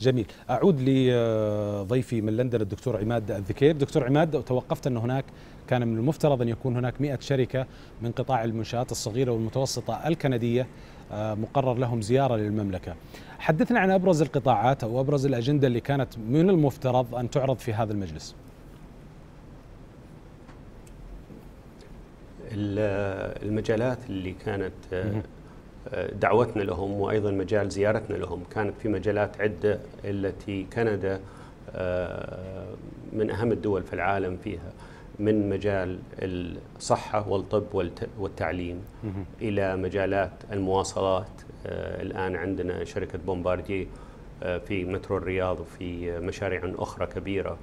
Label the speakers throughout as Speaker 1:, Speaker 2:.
Speaker 1: جميل. أعود لضيفي من لندن الدكتور عماد الذكير. دكتور عماد توقفت أن هناك كان من المفترض أن يكون هناك 100 شركة من قطاع المنشآت الصغيرة والمتوسطة الكندية آه، مقرر لهم زيارة للمملكة. حدثنا عن أبرز القطاعات أو أبرز الأجندة اللي كانت من المفترض أن تعرض في هذا المجلس.
Speaker 2: المجالات اللي كانت آه، دعوتنا لهم وأيضا مجال زيارتنا لهم. كانت في مجالات عدة التي كندا آه، من أهم الدول في العالم فيها من مجال الصحة والطب والتعليم إلى مجالات المواصلات. آه، الآن عندنا شركة بومبارديي آه، في مترو الرياض وفي مشاريع أخرى كبيرة.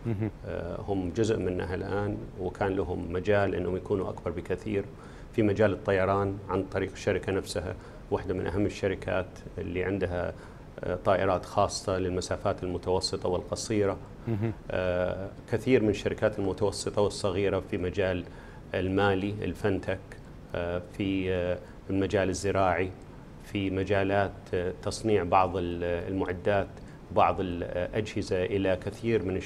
Speaker 2: هم جزء منها الآن وكان لهم مجال إنهم يكونوا أكبر بكثير. في مجال الطيران عن طريق الشركة نفسها. واحدة من أهم الشركات اللي عندها آه، طائرات خاصة للمسافات المتوسطة والقصيرة. آه، كثير من الشركات المتوسطة والصغيرة في مجال المالي الفنتك آه، في المجال الزراعي في مجالات تصنيع بعض المعدات بعض الأجهزة إلى كثير من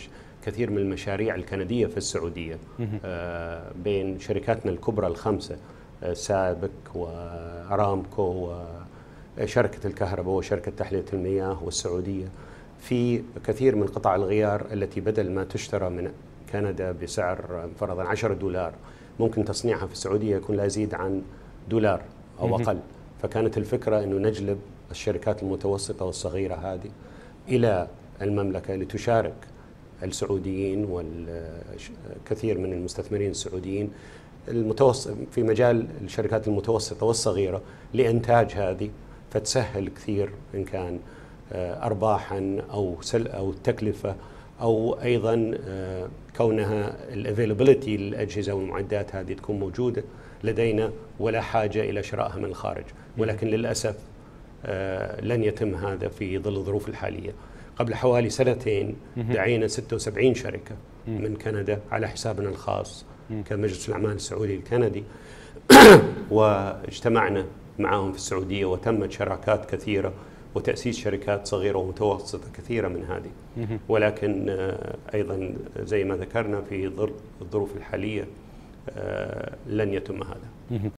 Speaker 2: كثير من المشاريع الكندية في السعودية. بين شركاتنا الكبرى الخمسة سابك وارامكو وشركة الكهرباء وشركة تحلية المياه والسعودية في كثير من قطع الغيار التي بدل ما تشترى من كندا بسعر فرضا 10 دولار ممكن تصنيعها في السعودية يكون لا يزيد عن دولار أو أقل. فكانت الفكرة إنه نجلب الشركات المتوسطة والصغيرة هذه إلى المملكة لتشارك السعوديين والكثير من المستثمرين السعوديين المتوسط في مجال الشركات المتوسطة والصغيرة لإنتاج هذه فتسهل كثير إن كان آه، ارباحا أو سل أو التكلفه أو أيضا آه، كونها الافيلابيلتي للأجهزة والمعدات هذه تكون موجودة لدينا ولا حاجة إلى شرائها من الخارج. ولكن للأسف آه، لن يتم هذا في ظل الظروف الحالية. قبل حوالي سنتين دعينا 76 شركة من كندا على حسابنا الخاص. كمجلس الأعمال السعودي الكندي واجتمعنا معهم في السعودية وتمت شراكات كثيرة وتأسيس شركات صغيرة ومتوسطة كثيرة من هذه. ولكن آه، أيضا زي ما ذكرنا في ظل الظروف الحالية آه، لن يتم هذا.